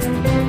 Bye.